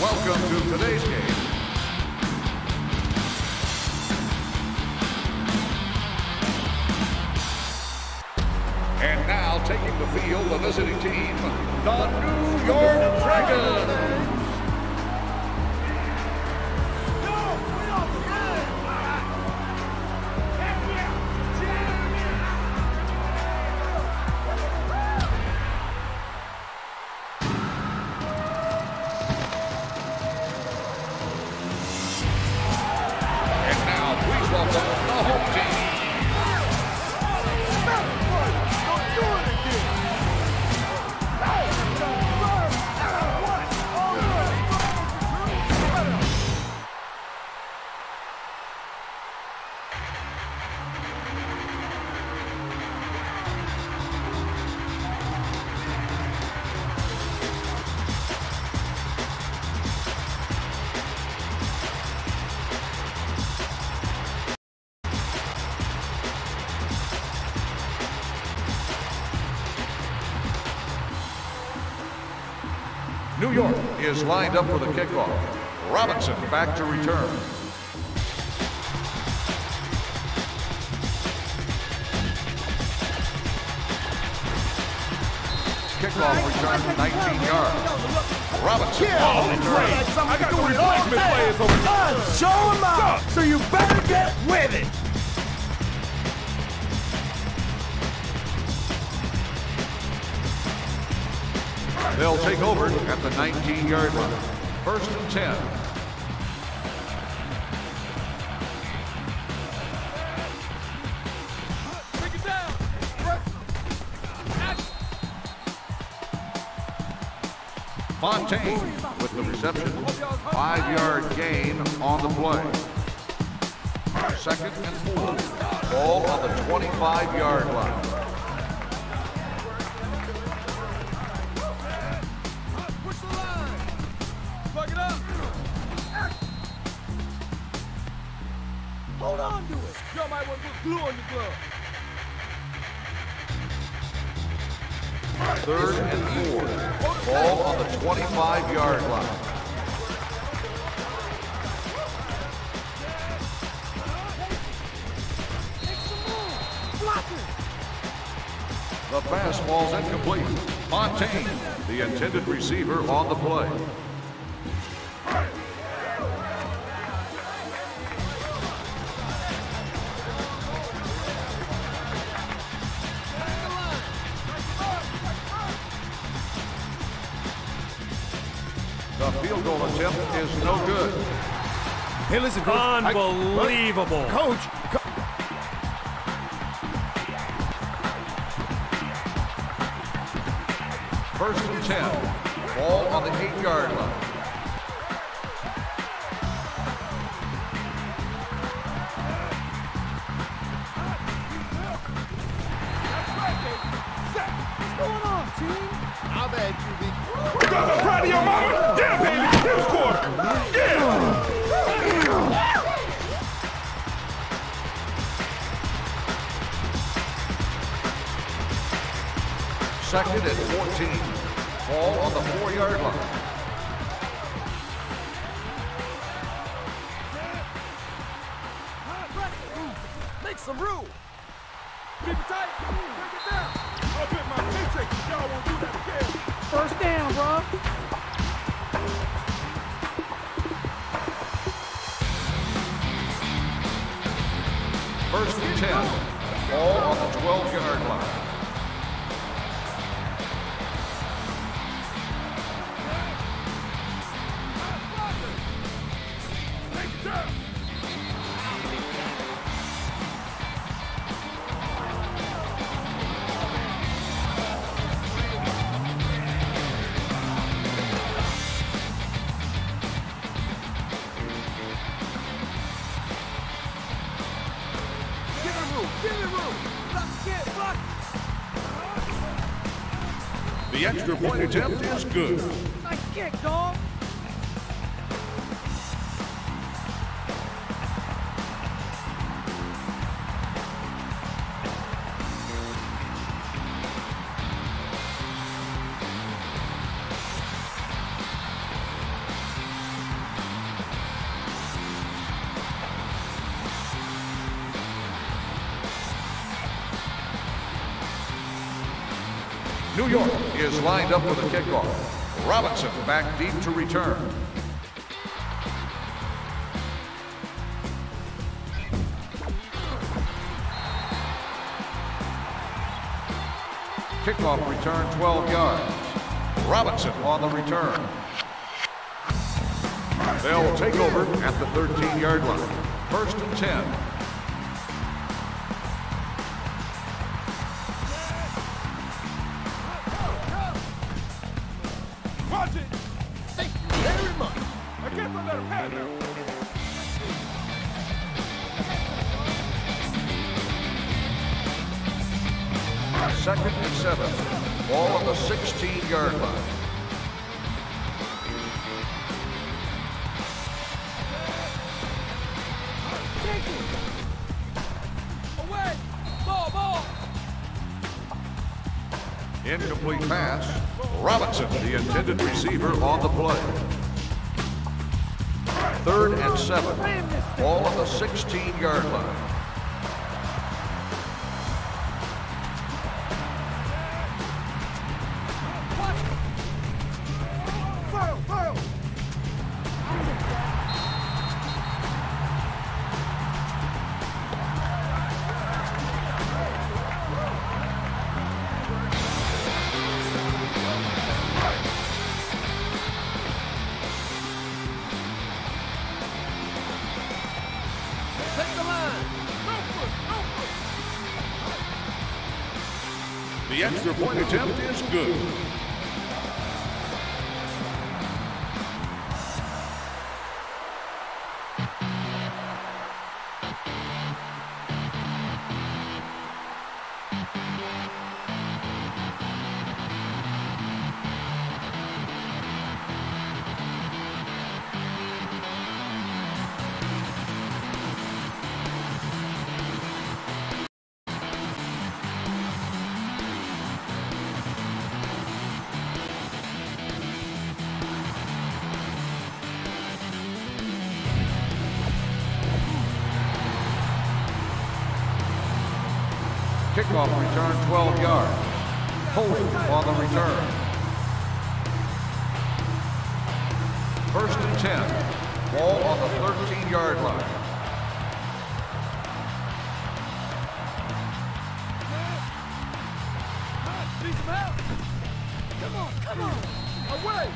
Welcome to today's game. And now taking the field, the visiting team, the New York Dragons. Is lined up for the kickoff. Robinson back to return. Kickoff return 19 yards. Robinson on the oh, return. I got the replacement players over here. Show him out, so you better get with it. They'll take over at the 19-yard line. First and 10. Take it down. Fontaine with the reception. Five-yard gain on the play. Second and four. Ball on the 25-yard line. 25-yard line. The fastball's incomplete. Fontaine, the intended receiver on the play. Field goal attempt is no good. Hey, listen, coach. I- Unbelievable. coach. Co- First and 10. Ball on the eight-yard line. The extra point attempt is good. Nice kick, dog. Lined up with a kickoff. Robinson back deep to return. Kickoff return 12 yards. Robinson on the return. They'll take over at the 13-yard line. First and 10. Incomplete pass. Robinson, the intended receiver, on the play. Third and seven. Ball on the 16-yard line. Kickoff return 12 yards. Holding on the return. First and 10. Ball on the 13-yard line. Come on, come on! Away.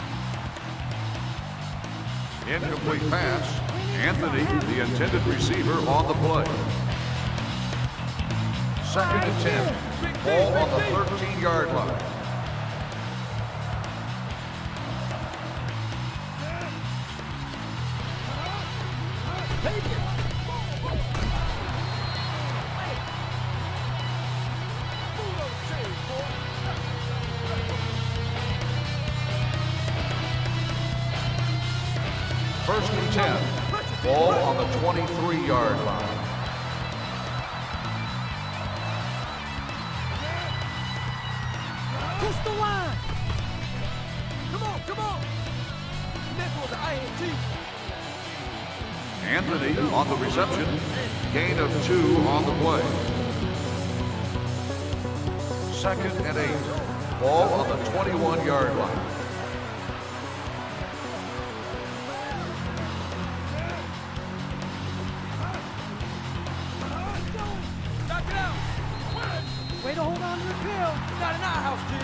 Incomplete pass. Anthony, the intended receiver, on the play. Second 10. Ball on the 13-yard line. Second and eight. Ball on the 21-yard line. Knock it out. Way to hold on to the pill! Not in our house, kid.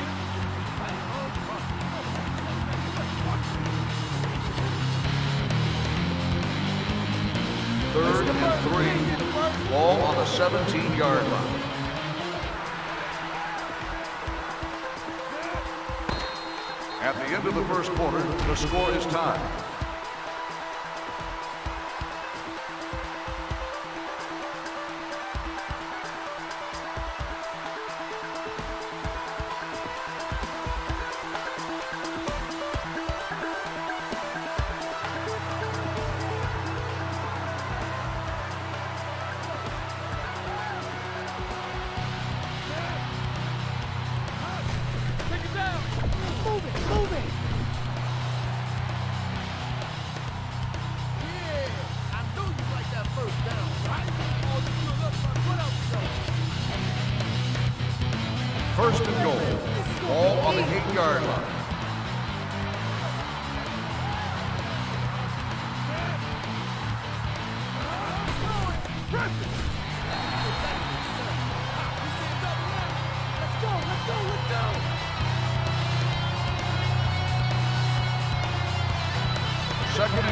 Third and three. Ball on the 17-yard line. Of the first quarter, the score is tied.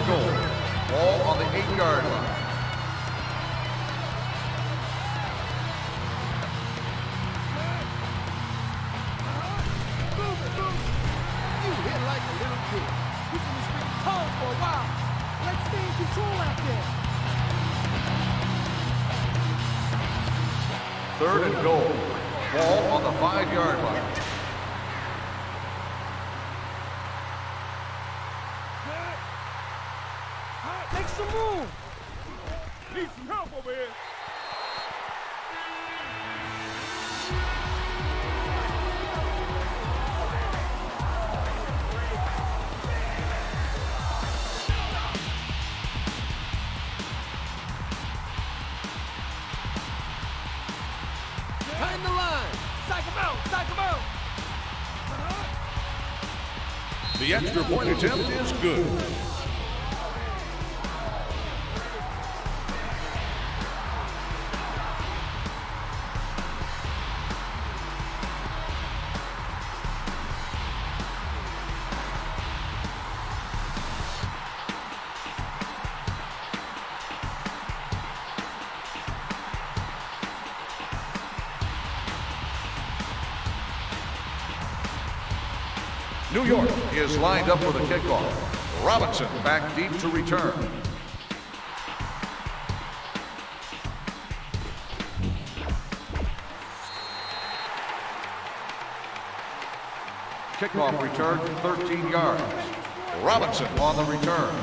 Goal. Ball on the eight-yard line. Some room! Need some help over here. Behind the line! Psych him out! Psych him out! The extra point attempt is good. New York is lined up for the kickoff. Robinson back deep to return. Kickoff return 13 yards. Robinson on the return.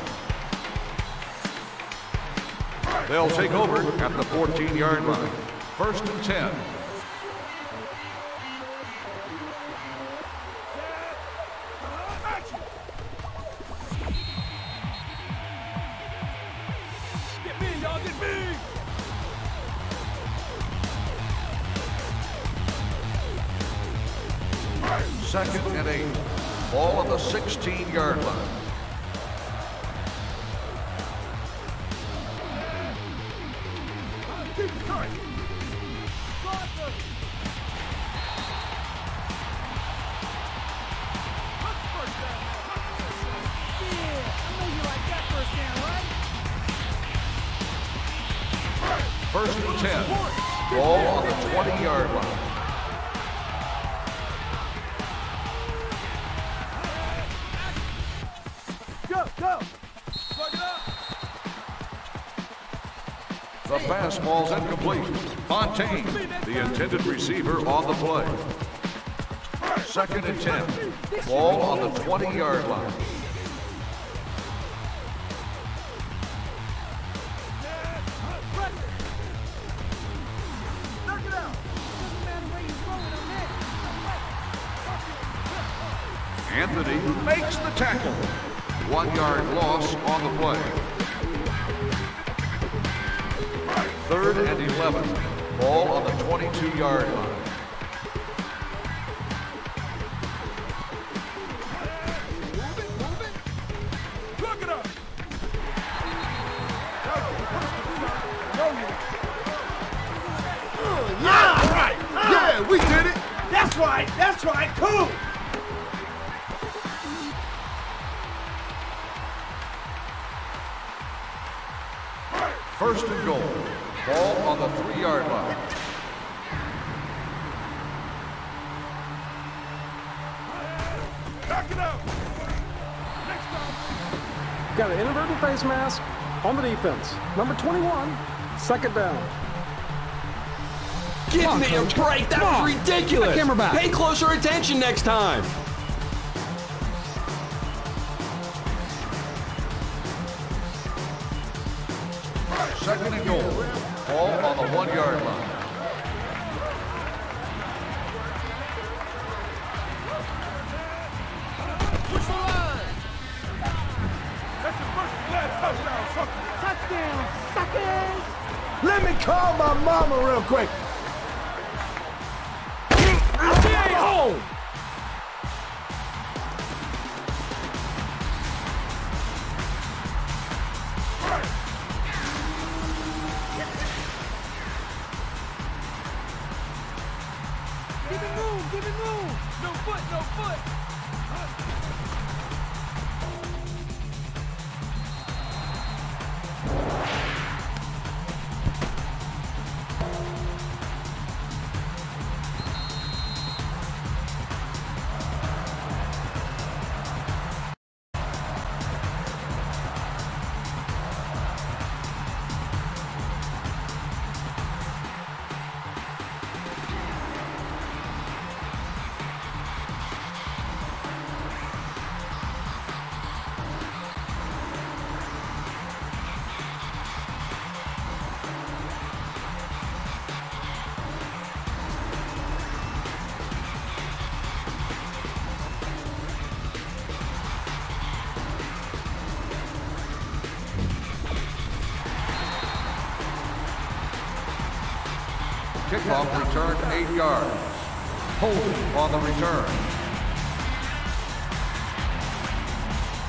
They'll take over at the 14-yard line. First and 10. Play. Second and 10. Ball on the 20-yard line. Anthony makes the tackle. One yard loss on the play. Third and 11. Ball on the 22 yard line. On the defense. Number 21, second down. Give me a break. That Come was ridiculous. Camera back. Pay closer attention next time. Call my mama real quick.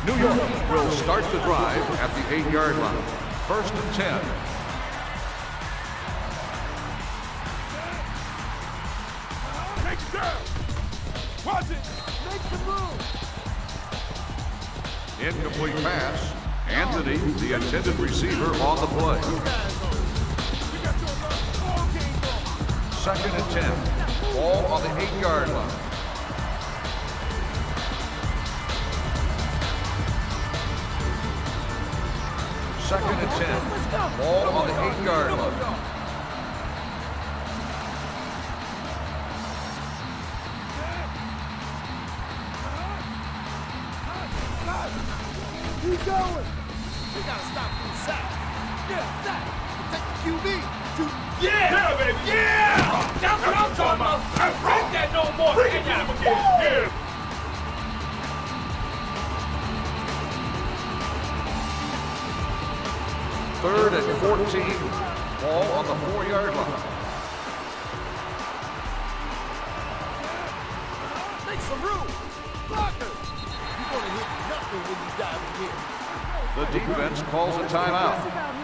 New York will start the drive at the eight-yard line. First and 10. Take it down. Watch it. Make some room. Incomplete pass. Anthony, the intended receiver, on the play. We got your ball game going. Second and 10. Ball on the eight-yard line. Second and 10. Ball on the eight-yard line. Keep going. We gotta stop these sacks. Yeah, sack. Take the QB. To Yeah. Yeah, baby. Yeah. 14. Ball on the four-yard line. make some room. Blocker. You're gonna hit nothing when you dive in here. The defense calls a timeout.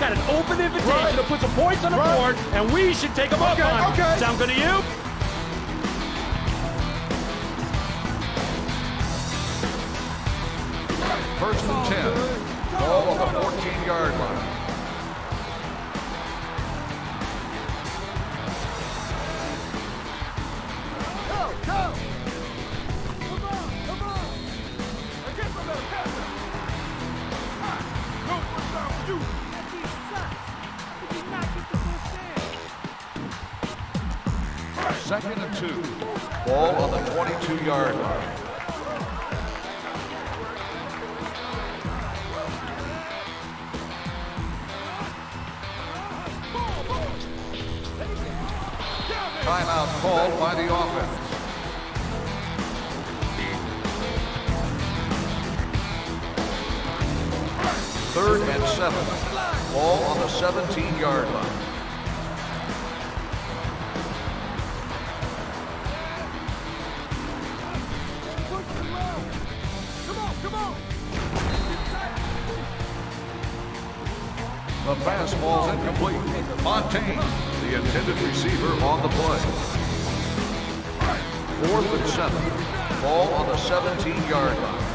Got an open invitation Right. to put some points on the Right. board, and we should take them Okay, up on. 'em. okay. Sound good to you? First and 10. The fastball's incomplete. Fontaine, the intended receiver on the play. Fourth and seven. Ball on the 17-yard line.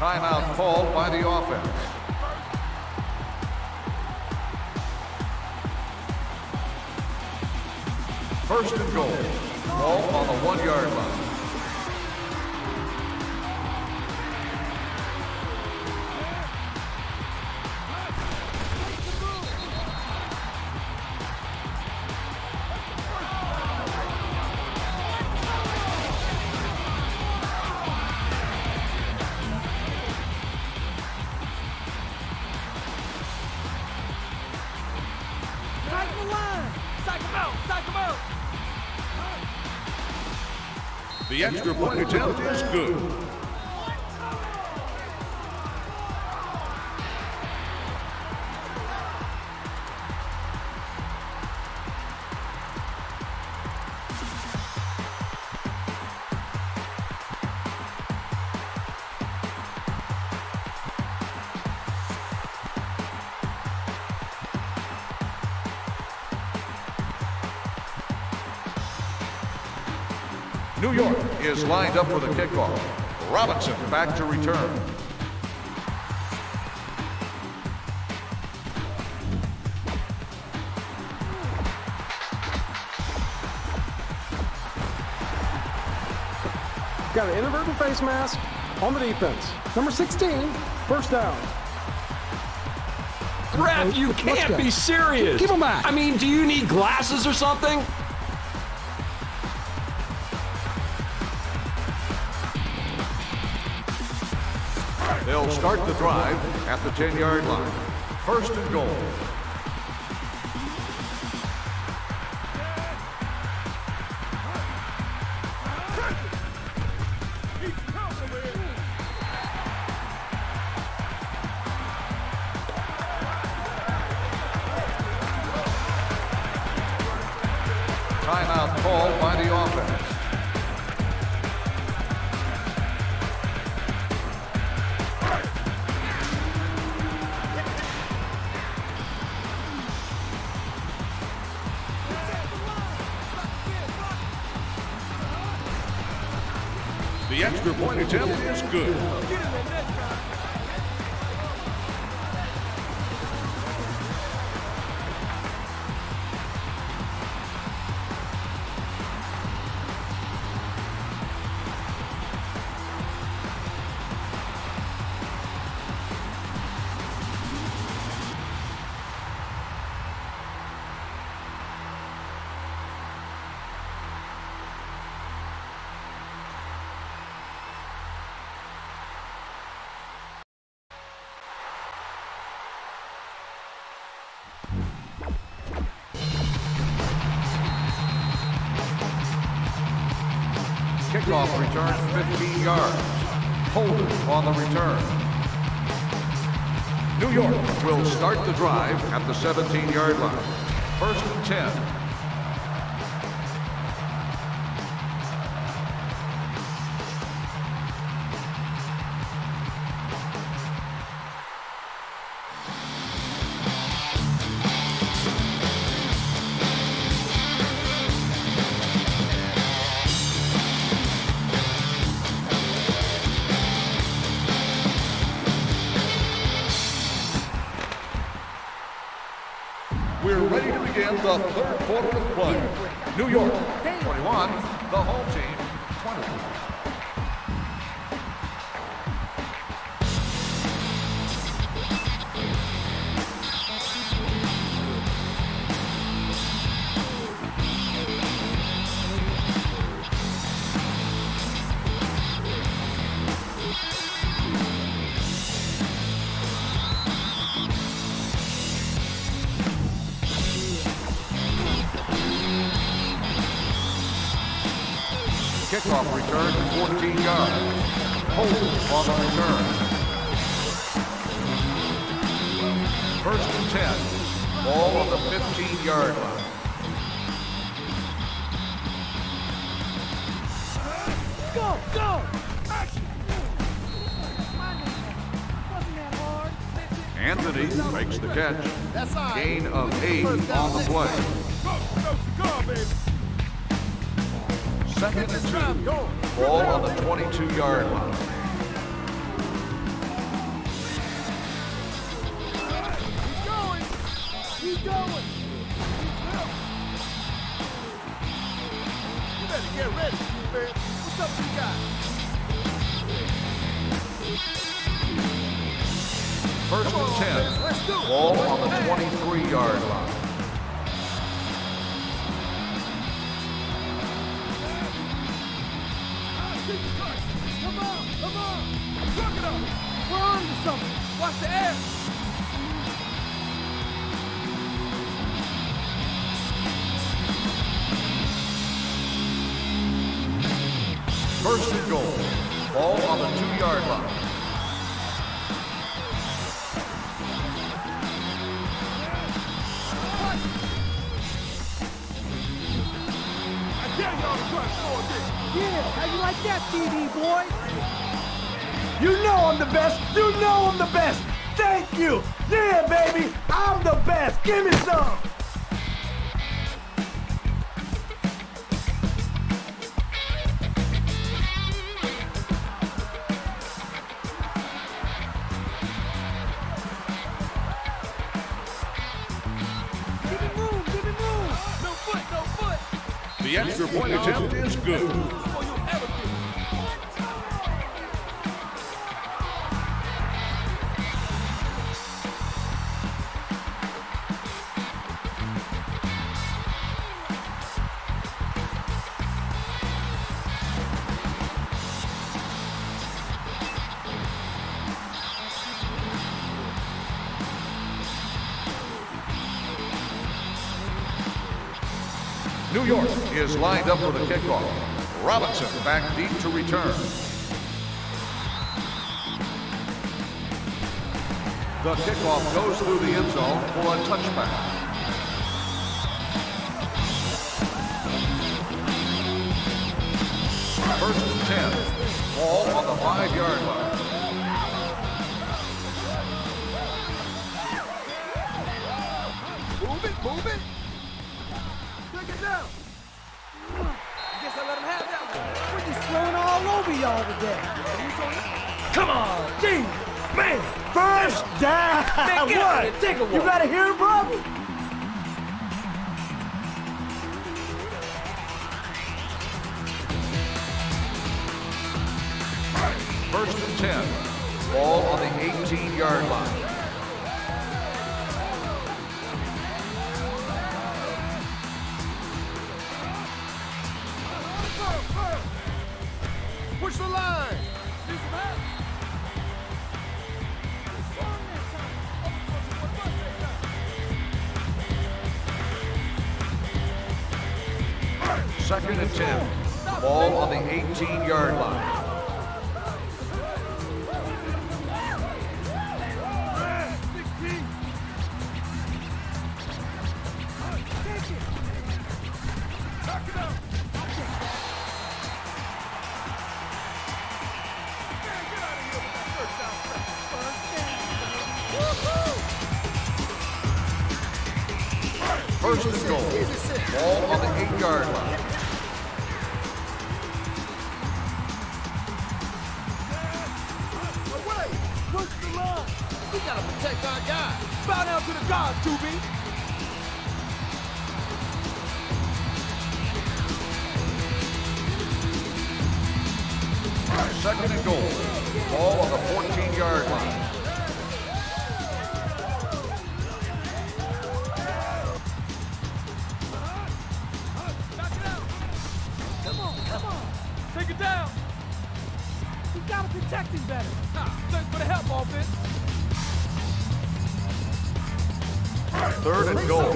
Timeout called by the offense. First and goal. Ball on the one-yard line. Extra point attempt is good. Is lined up for the kickoff. Robinson back to return. Got an inadvertent face mask on the defense. Number 16, first down. Ref, you can't be serious. Keep 'em back. I mean, do you need glasses or something? Start the drive at the 10-yard line. First and goal. Kickoff return 15 yards. Holder on the return. New York will start the drive at the 17-yard line. First and 10. Kickoff return to 14 yards. Hold on the return. First and 10. Ball on the 15-yard line. Go, go! Hard? Anthony makes the catch. Gain of eight on the play. Go, go, cigar, baby. Second and two. Ball on the 22-yard line. Keep going. Keep going. You better get ready, man. What's up, you got? First and ten. Let's do. Ball on the 23-yard line. First and goal. Ball on the two-yard line. Yeah, how you like that, TV boy? You know I'm the best. You know I'm the best. Thank you. Yeah, baby. I'm the best. Give me some. Is lined up for the kickoff. Robinson back deep to return. The kickoff goes through the end zone for a touchback. First and 10. Ball on the five-yard line. Move it, move it. Take it down. All over y'all today. Come on, G. Man, first down. Man, get out of here. Take a You gotta hear it, brother. First and 10. Ball on the 18-yard line. 10. Ball on the 18-yard line. Bow down to the guard, 2B. Second and goal. Ball on the 14-yard line. Knock it out. Come on, come on. Take it down. We gotta protect him better. Thanks for the help, offense. Third and goal.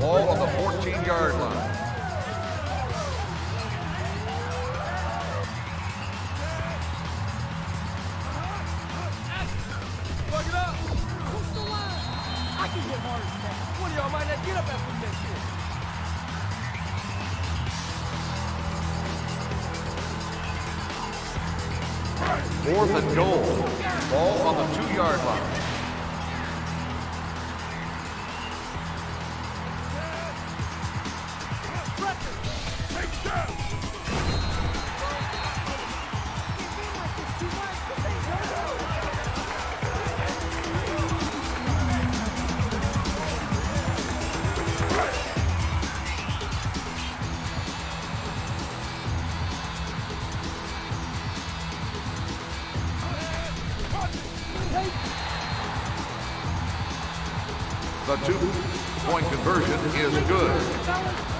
Ball on the 14-yard line. The two-point conversion is good.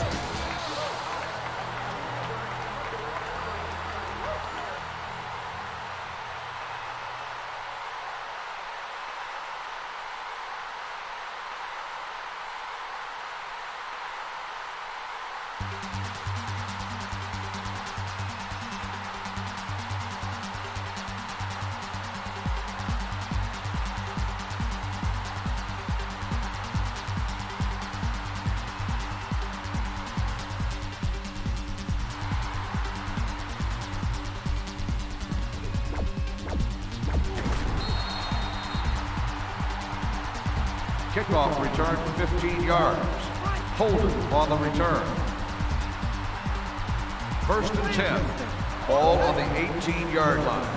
Yards. Holding on the return. First and 10. Ball on the 18-yard line.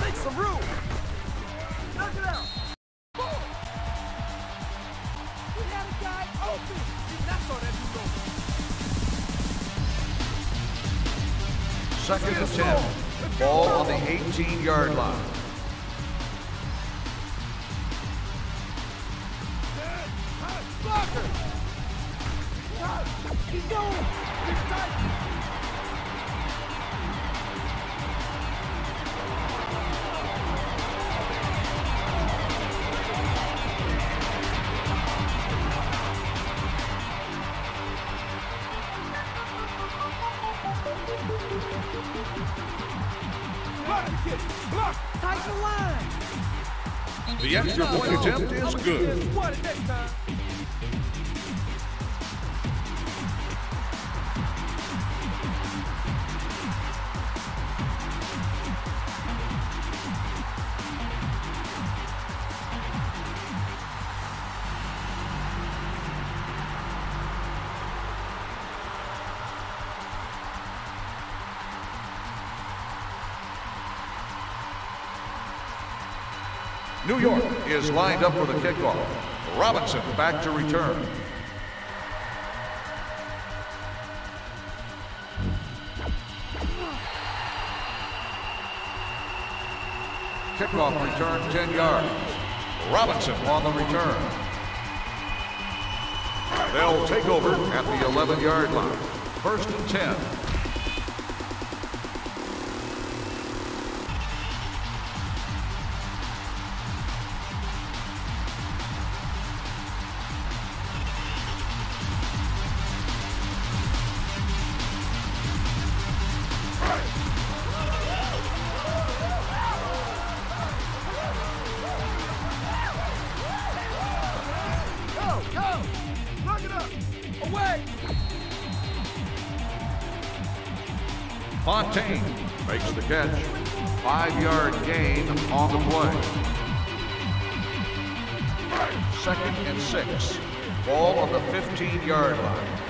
Make some room. Knock it out. We had a guy open. Even I saw that. Second and 10. Ball on the 18-yard line. The extra point attempt is good. Is lined up for the kickoff. Robinson back to return. Kickoff return 10 yards. Robinson on the return. They'll take over at the 11-yard line. First and 10. Fontaine makes the catch. Five-yard gain on the play. Second and six. Ball on the 15-yard line.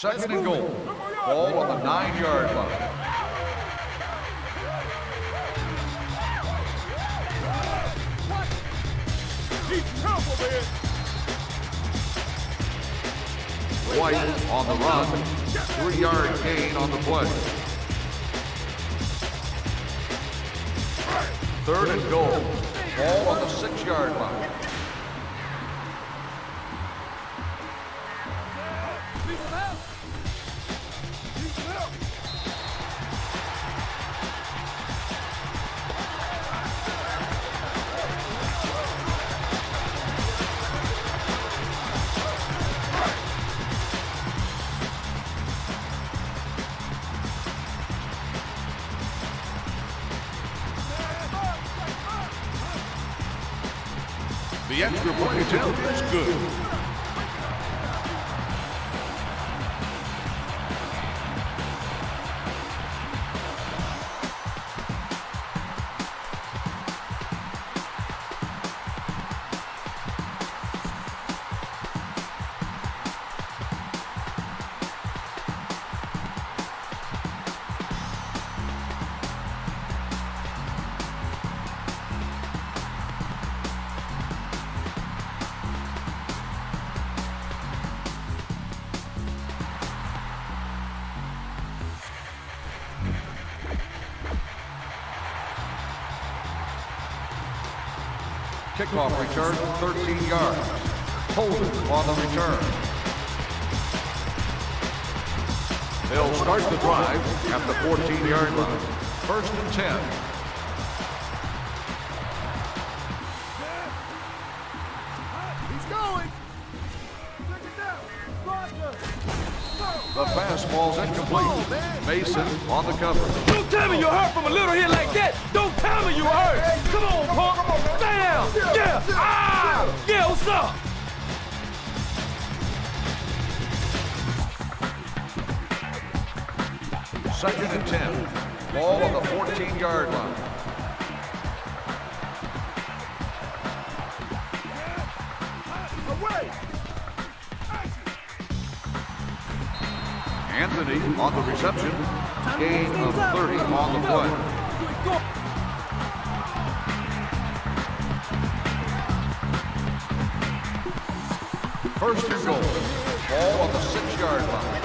Second and goal. Ball on the nine-yard line. White on the run. Three-yard gain on the play. Third and goal. Ball on the six-yard line. Kickoff return 13 yards. Holding on the return. They'll start the drive at the 14-yard line. First and 10. Mason on the cover. Don't tell me you hurt from a little hit like that. Don't tell me you hurt. Come on, punk. Down. Yeah. Ah. Yeah, what's up? Second and 10. Ball on the 14-yard line. On the reception. Gain of 30 on the play. First and goal. Ball on the six-yard line.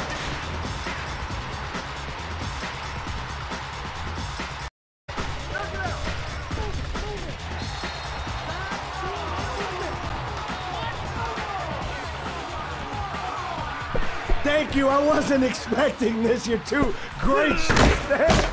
Thank you. I wasn't expecting this. You're too gracious.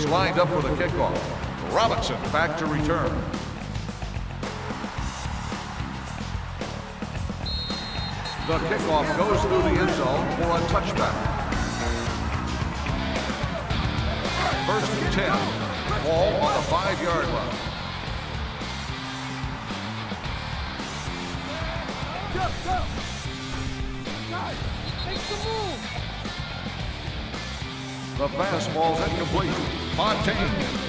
Is lined up for the kickoff. Robinson back to return. The kickoff goes through the end zone for a touchback. First and 10. Ball on the five-yard line. Go, go. Guys, make some move. The fastball's incomplete. Fontaine,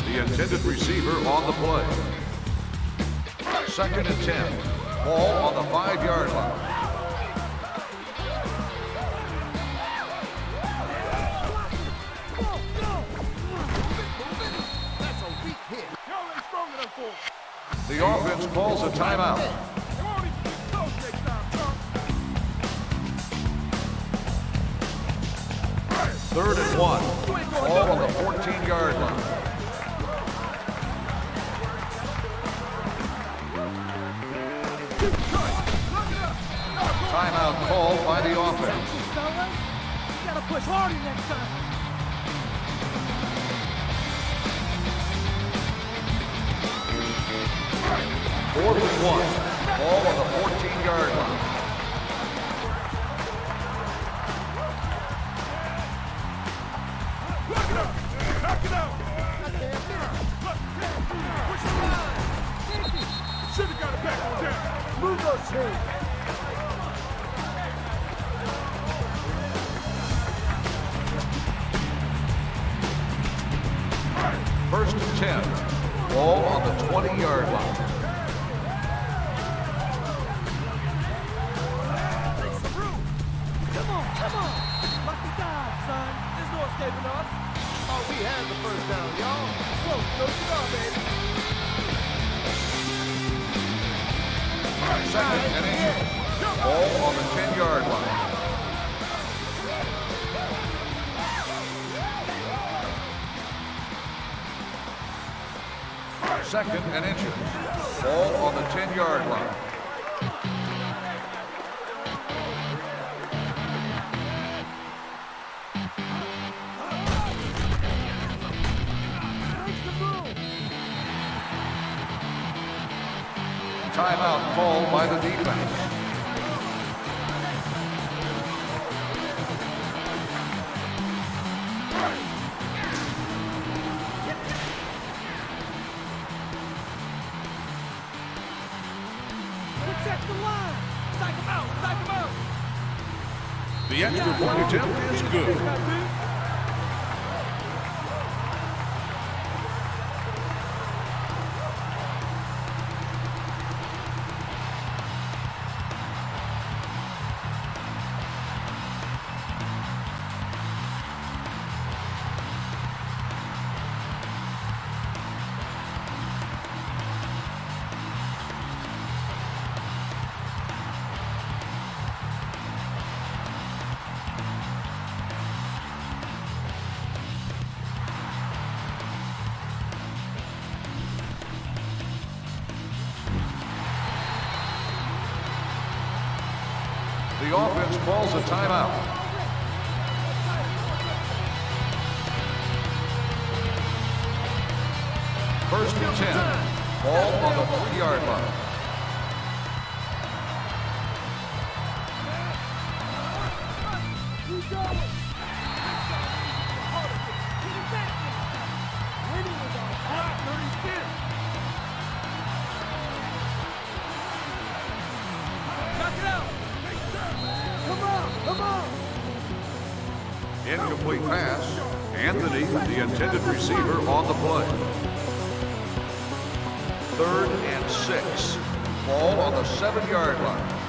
the intended receiver on the play. Second and 10. Ball on the five-yard line. The offense calls a timeout. Third and one. All on the 14-yard line. Timeout called by the offense. Gotta push harder next time. Fourth and one. Ball on the 14-yard line. Down. And. Ball on the 10-yard line. Second and inches. Ball on the 10-yard line. timeout called by the defense. The The extra point attempt is good. The offense calls a timeout. First and 10. Ball on the three-yard line. The intended receiver, on the play. Third and six. Ball on the seven-yard line.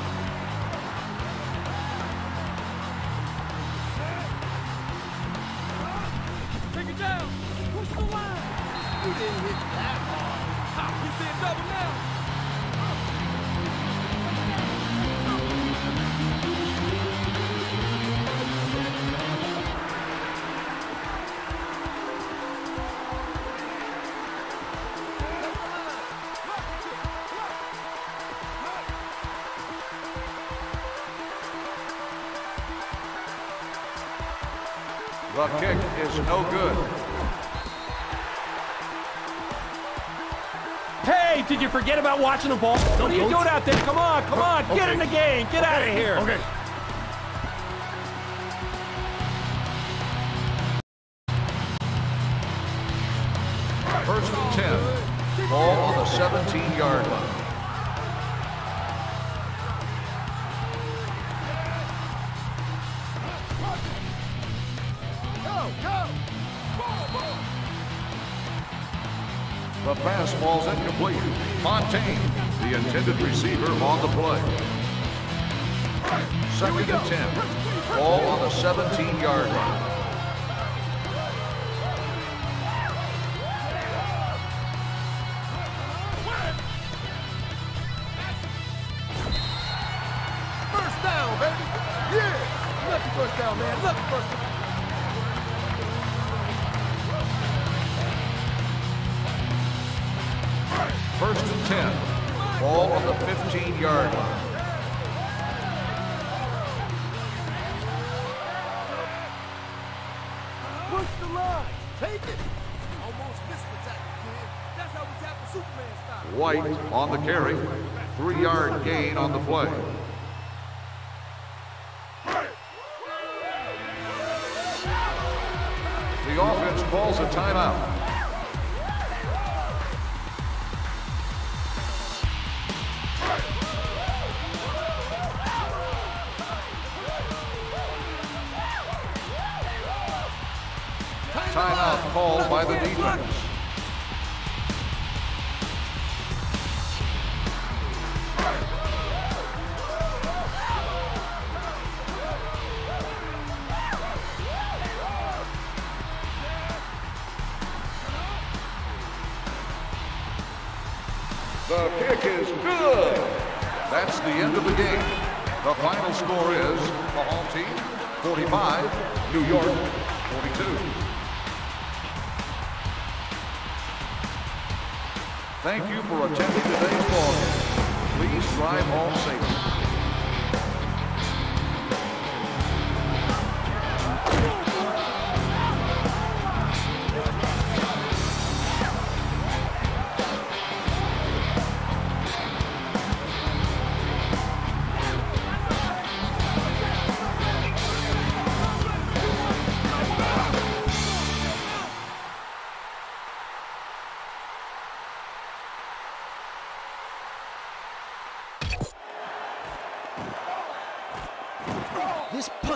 Hey, did you forget about watching the ball? What are you doing out there? Come on, come on, get in the game. Get out of here. Okay. First and 10. Ball on the 17-yard line. Fontaine, the intended receiver, on the play. Second and 10. Ball on the 17-yard line. Called by the defense. Drive home safely.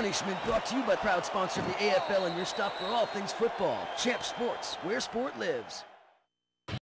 Punishment brought to you by proud sponsor of the AFL and your stop for all things football. Champ Sports, where sport lives.